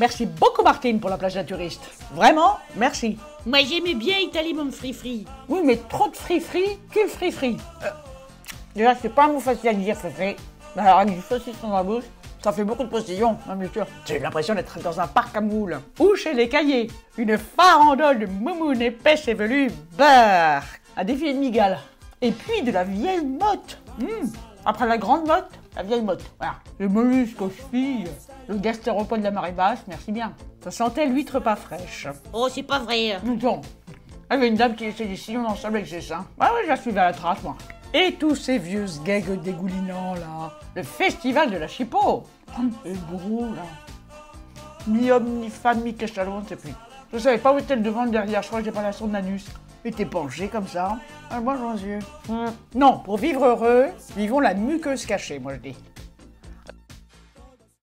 Merci beaucoup Martine pour la plage naturiste. Vraiment, merci. Moi j'aimais bien Italie mon free-free. Oui, mais trop de free-free, que free-free. Euh, déjà, c'est pas un mot facile à dire, free-free. Mais alors, avec du saucisson dans la bouche, ça fait beaucoup de postillons, hein, bien sûr. J'ai l'impression d'être dans un parc à moules. Ou chez les cahiers. Une farandole de moumoune épaisse et velue. Beurre. Un défilé de migales. Et puis de la vieille motte. Mmh. Après la grande motte, la vieille motte. Voilà. Les mollusques aux chevilles. Le gastéropode de la marée basse, merci bien. Ça sentait l'huître pas fraîche. Oh, c'est pas vrai. Non. Il y avait une dame qui laissait des sillons dans le sable avec ses seins. Ouais, ouais, je la suivais à la trace, moi. Et tous ces vieux gags dégoulinants, là. Le festival de la chipot. Et gros, là. Mi-homme, mi-femme, mi-cachalot, on ne sait plus. Je savais pas où était le devant, le derrière. Je crois que j'ai pas la sonde d'anus. Il était penché comme ça. Moi, j'en yeux. Non, pour vivre heureux, vivons la muqueuse cachée, moi je dis.